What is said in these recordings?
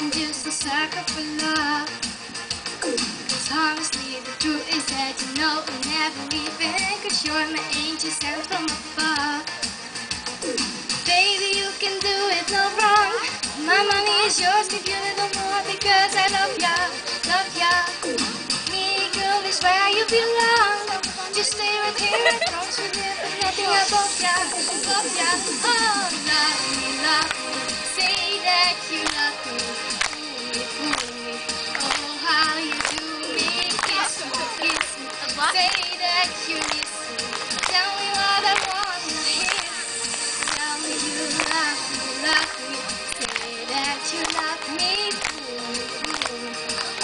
and juice and sucker for love. Cause obviously the truth is that you know we never leave it. Cause you're my angel sent from above. Baby, you can do it no wrong. My money is yours, give you a little more because I love ya, love ya. Me, girl, is where you belong. Just stay right here, I promise you live, but nothing about ya, above ya. Oh. Say that you miss me Tell me what I wanna hear Tell me. You love me, love me Say that you love me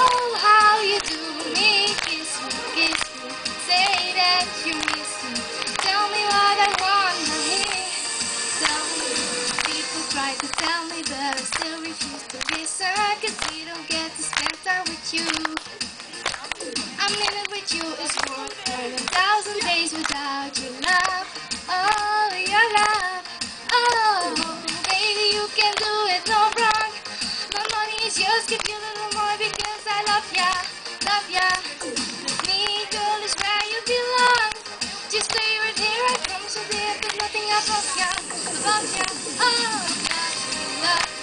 Oh, how you do me Kiss me, kiss me Say that you miss me Tell me what I wanna hear Tell me People try to tell me but I still refuse to we don't get to spend time with you A minute with you is worth than thousand days without your love. Oh, your love. Oh, baby you can do it no wrong. My yours, give you a little more because I love ya, love ya. Is where you belong. Just stay right here, I There's nothing ya, ya. Oh, love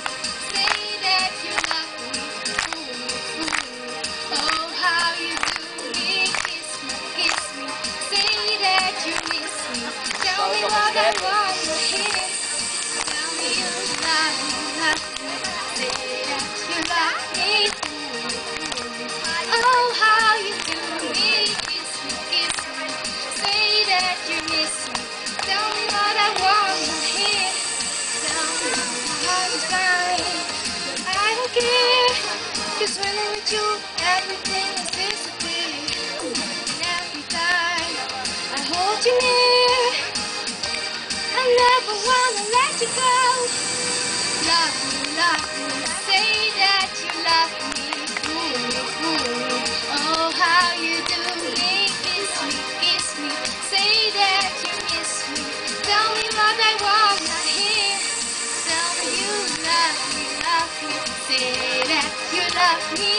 When I'm with you Everything is disappear And every time I hold you never wanna let you go. Love me, love me, say that you love me. Ooh, ooh, oh how you do me. Kiss me, kiss me, say that you miss me. Tell me what I wanna hear. Tell me you love me, love me, say that you love me.